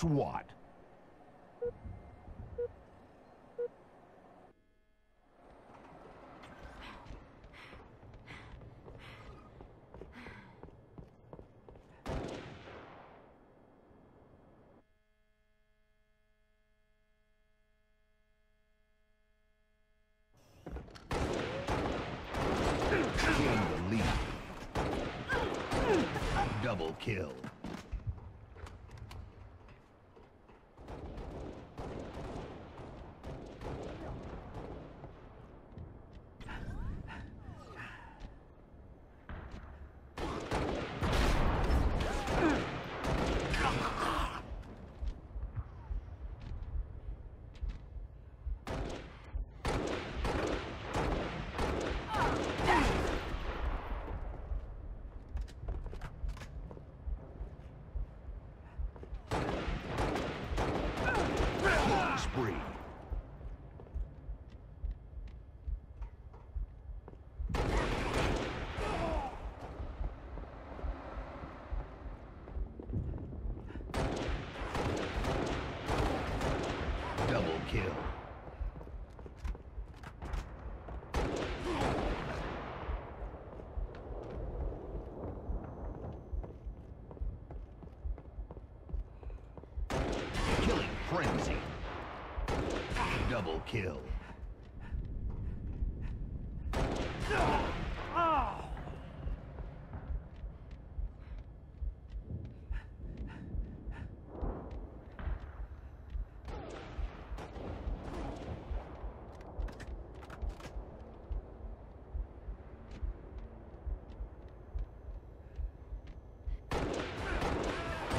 SWAT. Double kill. Killing spree. Double kill. Killing frenzy. Double kill.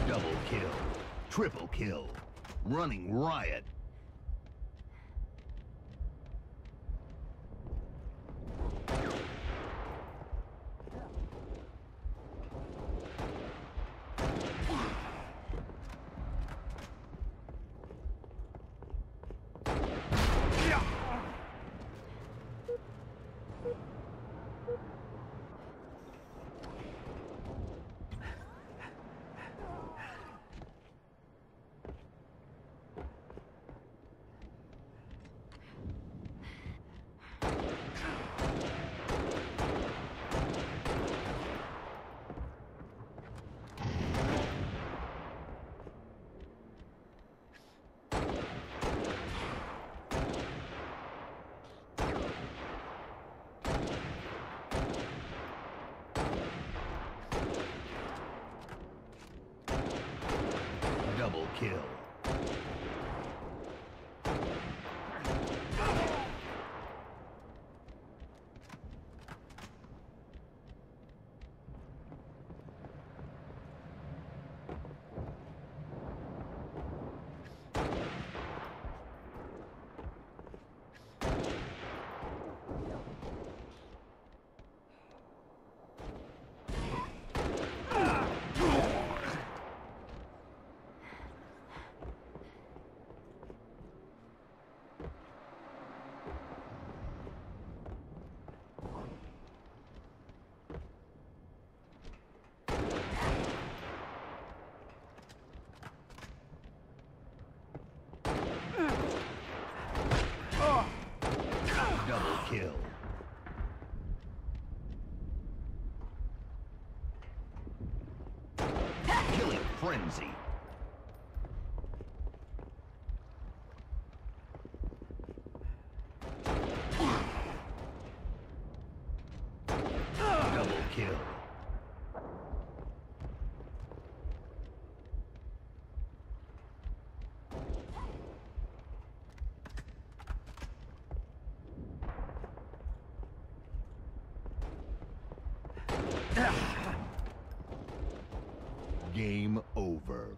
Double kill. Triple kill. Running riot. Double kill. Double kill. Killing frenzy. Double kill. Game over.